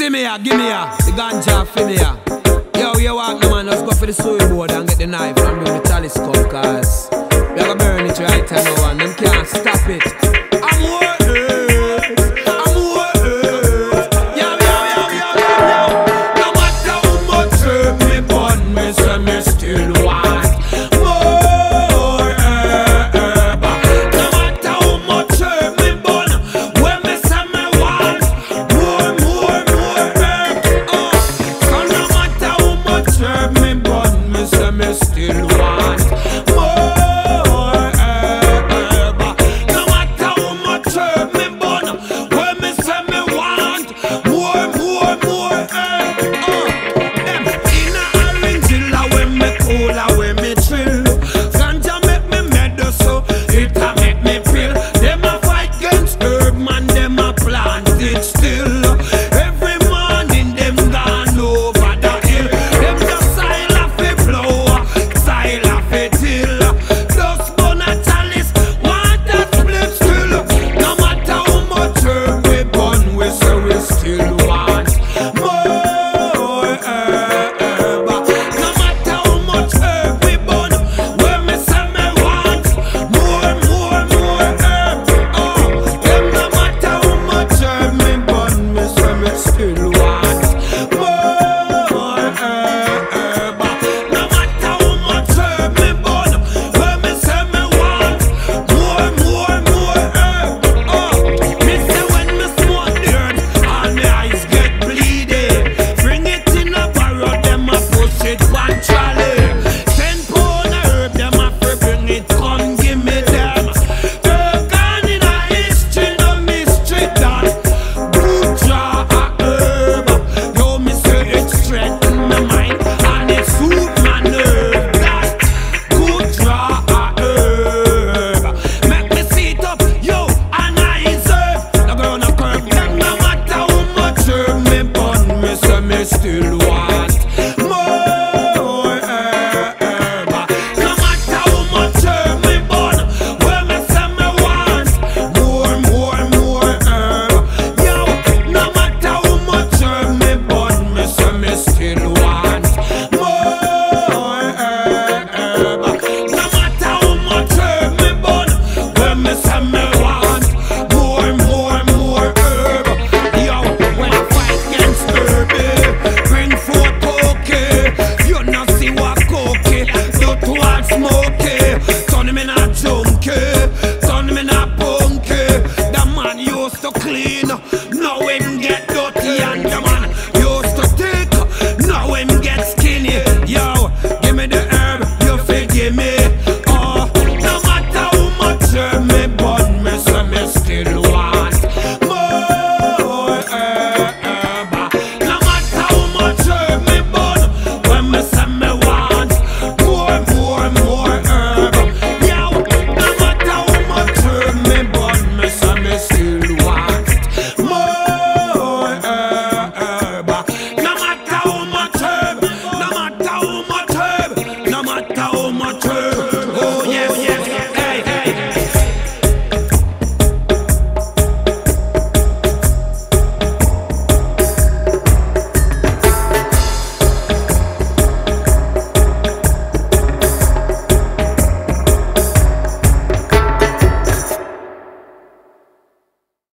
See me ya, give me ya, the ganja for me ya. Yo, you walk no man, let's go for the sewing board and get the knife and bring the telescope, cause we gonna burn it right now spirit still Now him get dirty and Don't.